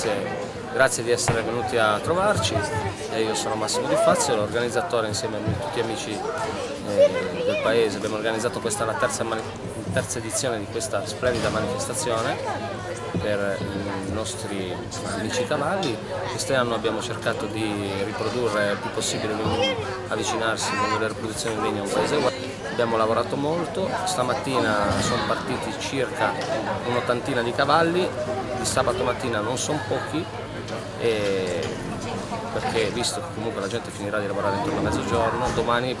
grazie, grazie di essere venuti a trovarci. Io sono Massimo Di Fazio, l'organizzatore insieme a tutti gli amici eh, del paese. Abbiamo organizzato questa la terza, terza edizione di questa splendida manifestazione per i nostri amici cavalli. Quest'anno abbiamo cercato di riprodurre il più possibile, avvicinarsi nelle riproduzioni in legno a un paese. Abbiamo lavorato molto, stamattina sono partiti circa un'ottantina di cavalli, di sabato mattina non sono pochi, perché visto che comunque la gente finirà di lavorare intorno a mezzogiorno, domani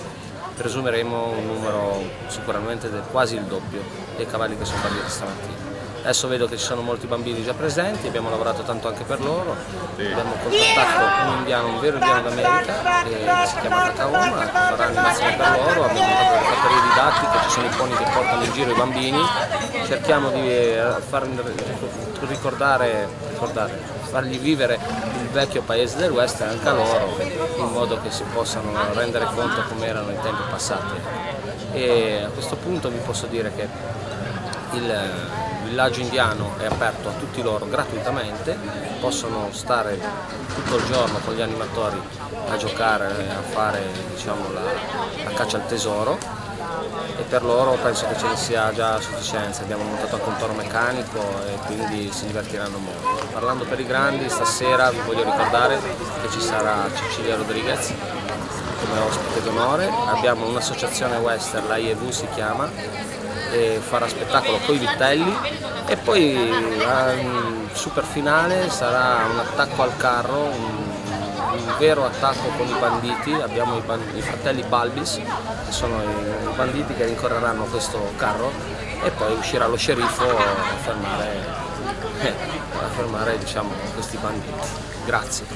presumeremo un numero sicuramente quasi il doppio dei cavalli che sono partiti stamattina. Adesso vedo che ci sono molti bambini già presenti, abbiamo lavorato tanto anche per loro, abbiamo contattato un indiano, un vero indiano d'America che si chiama Kakaoma, che farà animazione per loro, abbiamo fattorie didattiche, ci sono i poni che portano in giro i bambini, cerchiamo di eh, far ricordare, ricordare fargli vivere il vecchio paese del West anche a loro, in modo che si possano rendere conto come erano i tempi passati. E a questo punto vi posso dire che il villaggio indiano è aperto a tutti loro gratuitamente, possono stare tutto il giorno con gli animatori a giocare, a fare diciamo, la, la caccia al tesoro e per loro penso che ce ne sia già a sufficienza, abbiamo montato anche un toro meccanico e quindi si divertiranno molto. Parlando per i grandi, stasera vi voglio ricordare che ci sarà Cecilia Rodriguez come ospite d'onore, abbiamo un'associazione western, la IEV si chiama, e farà spettacolo con i vitelli. E poi um, super finale sarà un attacco al carro, un, un vero attacco con i banditi, abbiamo i, band i fratelli Balbis che sono i, i, banditi che rincorreranno questo carro e poi uscirà lo sceriffo a fermare, eh, a fermare diciamo, questi banditi. Grazie.